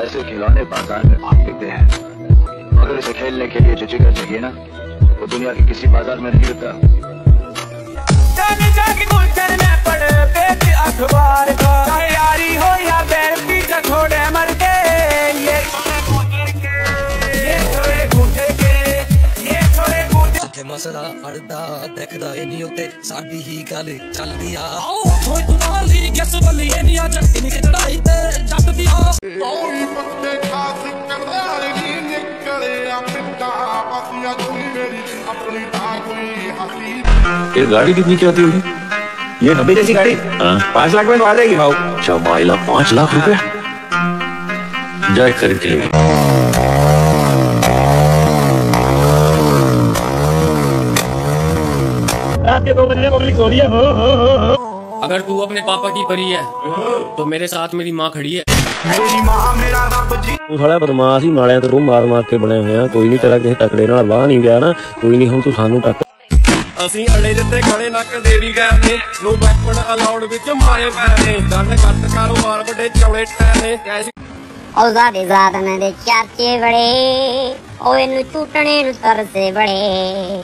ऐसे खिलौने बाज़ार में भाग लेते हैं। अगर इसे खेलने के लिए जो जिगर चाहिए ना? वो दुनिया के किसी बाज़ार में नहीं मिलता अखबार का हो। गुजर ਜਿੱਥੇ ਮਸਲਾ ਅੜਦਾ ਦੇਖਦਾ ਇਹ ਨਹੀਂ ਉੱਤੇ ਸਾਡੀ ਹੀ ਗੱਲ ਚੱਲਦੀ ਆ ਹੋਏ ਤੂੰ ਨਾਲ ਹੀ ਗੈਸ ਬੱਲੀ ਇਹ ਨਹੀਂ ਆ ਜੱਟ ਨਹੀਂ ਚੜਾਈ ਤੇ ਜੱਟ ਦੀ ਆ ਕੋਈ ਪੱਤੇ ਖਾਸ ਕਰਦਾ ਨਹੀਂ ਨਿਕਲਿਆ ਪਿੱਟਾ ਪਸੀਆ ਚੁਣੀ ਮੇਰੀ ਆਪਣੀ ਤਾਂ ਕੋਈ ਹਸੀ ये गाड़ी कितनी की आती होगी ये नब्बे जैसी गाड़ी हाँ पाँच लाख में तो आ जाएगी भाव अच्छा माइला पाँच लाख रुपए जाए खरीद के लिए अगर तू अपने पापा की परी है तो मेरे साथ मेरी माँ खड़ी है ਮੇਰੀ ਮਾਂ ਮੇਰਾ ਰੱਬ ਜੀ ਤੂੰ ਸਾਲਾ ਬਦਮਾਸ਼ ਹੀ ਨਾਲਿਆਂ ਤੋਂ ਮਾਰ ਮਾਰ ਕੇ ਬਣੇ ਹੋਏ ਆ ਕੋਈ ਨਹੀਂ ਤੇਰਾ ਕਿਸੇ ਤਕੜੇ ਨਾਲ ਵਾਹ ਨਹੀਂ ਗਿਆ ਨਾ ਕੋਈ ਨਹੀਂ ਹੁਣ ਤੂੰ ਸਾਨੂੰ ਟੱਕ ਅਸੀਂ ਅੜੇ ਦਿੱਤੇ ਖੜੇ ਨੱਕ ਦੇਰੀ ਗਏ ਨੇ ਨੋ ਵੈਪਨ ਅਲਾਉਡ ਵਿੱਚ ਮਾਰੇ ਪੈ ਨੇ ਗੱਲ ਕੱਟ ਕਾਰੋਬਾਰ ਵੱਡੇ ਚੌੜੇ ਟੈ ਨੇ ਕੈਸ਼ ਉਹ ਜ਼ਾਦੇ ਜ਼ਾਦਨ ਦੇ ਚਾਚੇ ਬੜੇ ਉਹ ਇਹਨੂੰ ਟੁੱਟਣੇ ਨੂੰ ਤਰਸੇ ਬੜੇ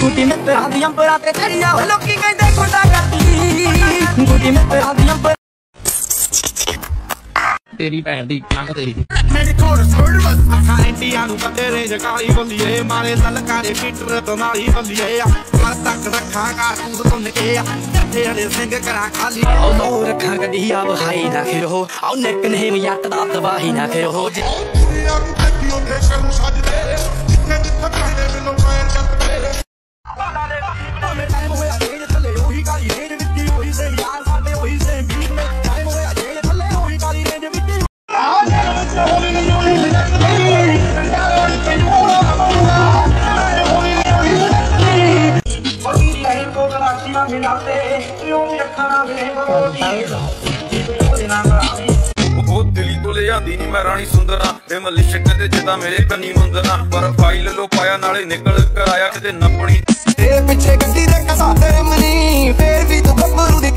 गुटी में की तेरी भैन दी तेरी। मेरे कोड छोड़ बस, आखा इंडिया नु तेरे जगाई बलिए, मारे ललकारे फिटर तो नारी बलिए। मार तक रखा का तू तो निके ਤੋਂ ਨਾਲੀ ਬੱਲੀਏ ਹਰ ਤੱਕ ਰੱਖਾਂ ਕਾਰਤੂਸ ਤੋਂ ਨਿਕੇ ਜੱਥੇ ਵਾਲੇ ਸਿੰਘ ਕਰਾਂ ਖਾਲੀ ਉਹ ਨੋ ਰੱਖਾਂ ਗੱਡੀ ਆ ਵਹਾਈ ਨਾ ਖਿਰੋ ਉਹ ਨਿਕ ਨਹੀਂ ਯੱਟ ਦਾ ਤਬਾਹੀ ਨਾ ਖਿਰੋ ਜੀ ਦੁਨੀਆ ਨੂੰ ਦੇਖੀ ਉਹ ਦੇਸ਼ਾਂ ਨੂੰ ਸੱਜਦੇ ਜਿੱਥੇ ਜਿੱਥੇ ਕਹਿੰਦੇ ਮੈਨੂੰ ਪੈਰ ਚੱਕਦੇ ਉਹ ਦਿੱਲੀ ਤੋਂ ਲਿਆਂਦੀ ਨਹੀਂ ਮੈਂ ਰਾਣੀ ਸੁੰਦਰਾਂ। ਤੇ ਮਲਿਸ਼ਕ ਦੇ ਜਿੱਦਾਂ ਮੇਰੇ ਕੰਨੀ ਮੁੰਦਰਾਂ। ਪਰ ਫਾਈਲ ਲੋ ਪਾਇਆ ਨਾਲੇ ਨਿਕਲ ਕਰ ਆਇਆ ਕਿਤੇ ਨੱਪਣੀ। ਤੇਰੇ ਪਿੱਛੇ ਗੱਡੀ ਦੇ ਕਸਾ ਤੇਰੇ ਮਨੀ ਫੇਰ ਵੀ ਤੂੰ ਗੱਭਰੂ ਦੀ